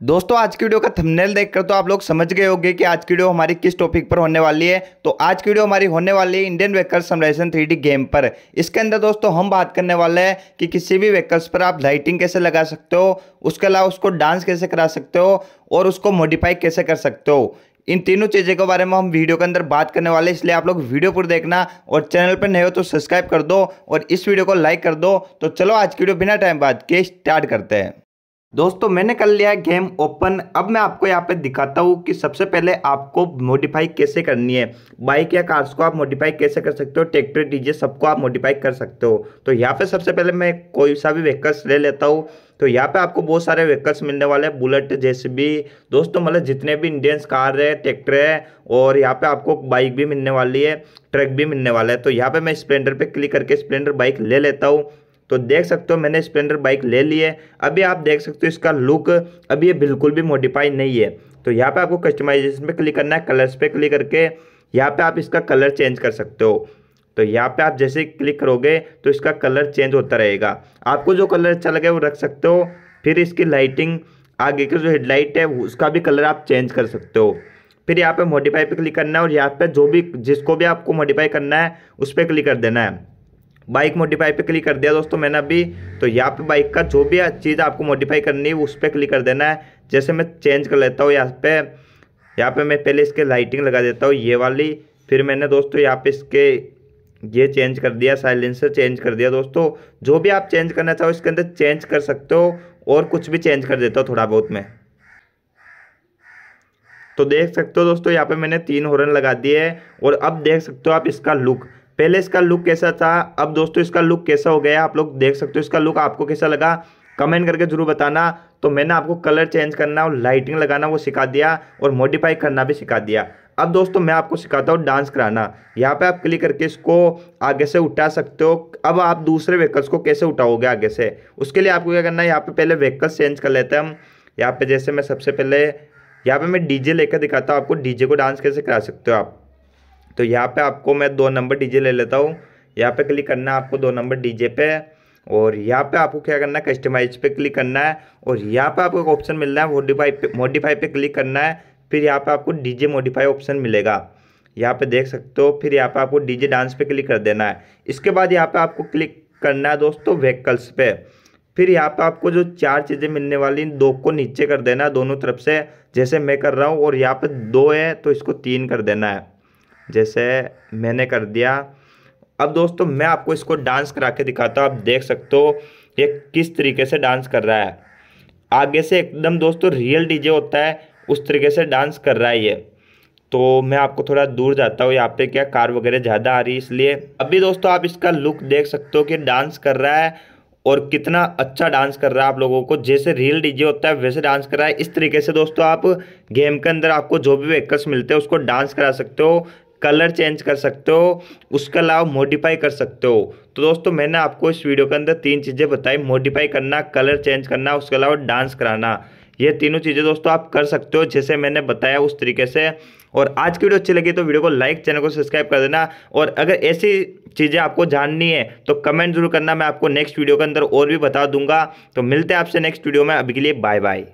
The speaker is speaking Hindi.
दोस्तों, आज की वीडियो का थंबनेल देखकर तो आप लोग समझ गए होंगे कि आज की वीडियो हमारी किस टॉपिक पर होने वाली है। तो आज की वीडियो हमारी होने वाली है Indian vehicle summarisation three game पर। इसके अंदर दोस्तों, हम बात करने वाले हैं कि किसी भी व्हीकल्स पर आप लाइटिंग कैसे लगा सकते हो, उसके अलावा उसको डांस कैसे करा सकते हो और उसको मॉडिफाई कैसे कर सकते हो। इन तीनों चीज़ों के बारे में हम वीडियो के अंदर बात करने वाले इसलिए आप लोग वीडियो पर देखना और चैनल पर नए हो तो सब्सक्राइब कर दो और इस वीडियो को लाइक कर दो। तो चलो, आज की वीडियो बिना टाइम बाद के स्टार्ट करते हैं। दोस्तों, मैंने कर लिया है गेम ओपन। अब मैं आपको यहाँ पे दिखाता हूँ कि सबसे पहले आपको मॉडिफाई कैसे करनी है। बाइक या कार्स को आप मॉडिफाई कैसे कर सकते हो? ट्रैक्टर डीजे सबको आप मॉडिफाई कर सकते हो। तो यहाँ पे सबसे पहले मैं कोई सा भी व्हीकल्स ले लेता हूँ। तो यहाँ पे आपको बहुत सारे व्हीकल्स मिलने वाले हैं। बुलेट जैसे भी दोस्तों मतलब जितने भी इंडियंस कार है ट्रैक्टर है, और यहाँ पे आपको बाइक भी मिलने वाली है ट्रक भी मिलने वाला है। तो यहाँ पे मैं स्प्लेंडर पे क्लिक करके स्प्लेंडर बाइक ले लेता हूँ। तो देख सकते हो मैंने स्प्लेंडर बाइक ले ली है। अभी आप देख सकते हो इसका लुक अभी ये बिल्कुल भी मॉडिफाई नहीं है। तो यहाँ पे आपको कस्टमाइजेशन पे क्लिक करना है कलर्स पे क्लिक करके यहाँ पे आप इसका कलर चेंज कर सकते हो। तो यहाँ पे आप जैसे क्लिक करोगे तो इसका कलर चेंज होता रहेगा। आपको जो कलर अच्छा लगे वो रख सकते हो। फिर इसकी लाइटिंग आगे की जो हेडलाइट है, उसका भी कलर आप चेंज कर सकते हो। फिर यहाँ पे मॉडिफाई पे क्लिक करना है और यहाँ पे जो भी, जिसको भी आपको मॉडिफाई करना है, उस पर क्लिक कर देना है। बाइक मॉडिफाई पे क्लिक कर दिया दोस्तों मैंने अभी। तो यहाँ पे बाइक का जो भी चीज़ आपको मॉडिफाई करनी है, उस पर क्लिक कर देना है। जैसे मैं चेंज कर लेता हूँ यहाँ पे। यहाँ पे मैं पहले इसके लाइटिंग लगा देता हूँ, ये वाली। फिर मैंने दोस्तों यहाँ पे इसके ये चेंज कर दिया साइलेंसर चेंज कर दिया दोस्तों। जो भी आप चेंज करना चाहो, इसके अंदर चेंज कर सकते हो और कुछ भी चेंज कर देता हूँ थोड़ा बहुत मैं। तो देख सकते हो दोस्तों, यहाँ पे मैंने तीन हॉर्न लगा दिए है और अब देख सकते हो आप इसका लुक पहले इसका लुक कैसा था? अब दोस्तों, इसका लुक कैसा हो गया? आप लोग देख सकते हो इसका लुक आपको कैसा लगा? कमेंट करके ज़रूर बताना। तो मैंने आपको कलर चेंज करना और लाइटिंग लगाना वो सिखा दिया और मॉडिफाई करना भी सिखा दिया। अब दोस्तों, मैं आपको सिखाता हूँ डांस कराना। यहाँ पे आप क्लिक करके इसको आगे से उठा सकते हो। अब आप दूसरे व्हीकल्स को कैसे उठाओगे आगे से? उसके लिए आपको क्या करना है? यहाँ पे पहले व्हीकल्स चेंज कर लेते हैं हम। यहाँ पे जैसे मैं सबसे पहले, यहाँ पे मैं डीजे लेकर दिखाता हूँ आपको। डीजे को डांस कैसे करा सकते हो आप? तो यहाँ पे आपको मैं दो नंबर डीजे ले लेता हूँ यहाँ पे क्लिक करना है आपको दो नंबर डीजे पे और यहाँ पे आपको क्या करना है कस्टमाइज पे क्लिक करना है और यहाँ पे आपको एक ऑप्शन मिल रहा है मोडिफाई पे मोडिफाई पे क्लिक करना है फिर यहाँ पे आपको डीजे मोडिफाई ऑप्शन मिलेगा यहाँ पे देख सकते हो फिर यहाँ पे आपको डीजे डांस पे क्लिक कर देना है इसके बाद यहाँ पे आपको क्लिक करना है दोस्तों व्हीकल्स पे फिर यहाँ पे आपको जो चार चीज़ें मिलने वाली दो को नीचे कर देना है दोनों तरफ़ से जैसे मैं कर रहा हूँ और यहाँ पे दो है तो इसको तीन कर देना है जैसे मैंने कर दिया। अब दोस्तों, मैं आपको इसको डांस करा के दिखाता हूँ। आप देख सकते हो ये किस तरीके से डांस कर रहा है। आगे से एकदम दोस्तों रियल डीजे होता है, उस तरीके से डांस कर रहा है ये। तो मैं आपको थोड़ा दूर जाता हूँ, यहाँ पे क्या कार वगैरह ज़्यादा आ रही है इसलिए। अभी दोस्तों आप इसका लुक देख सकते हो कि डांस कर रहा है और कितना अच्छा डांस कर रहा है आप लोगों को। जैसे रियल डीजे होता है, वैसे डांस कर रहा है। इस तरीके से दोस्तों आप गेम के अंदर आपको जो भी व्हीकल्स मिलते हैं, उसको डांस करा सकते हो। कलर चेंज कर सकते हो, उसके अलावा मॉडिफाई कर सकते हो। तो दोस्तों, मैंने आपको इस वीडियो के अंदर तीन चीज़ें बताई मॉडिफाई करना कलर चेंज करना, उसके अलावा डांस कराना। ये तीनों चीज़ें दोस्तों आप कर सकते हो, जैसे मैंने बताया उस तरीके से। और आज की वीडियो अच्छी लगी तो वीडियो को लाइक चैनल को सब्सक्राइब कर देना। और अगर ऐसी चीज़ें आपको जाननी है तो कमेंट ज़रूर करना, मैं आपको नेक्स्ट वीडियो के अंदर और भी बता दूँगा। तो मिलते हैं आपसे नेक्स्ट वीडियो में, अभी के लिए बाय बाय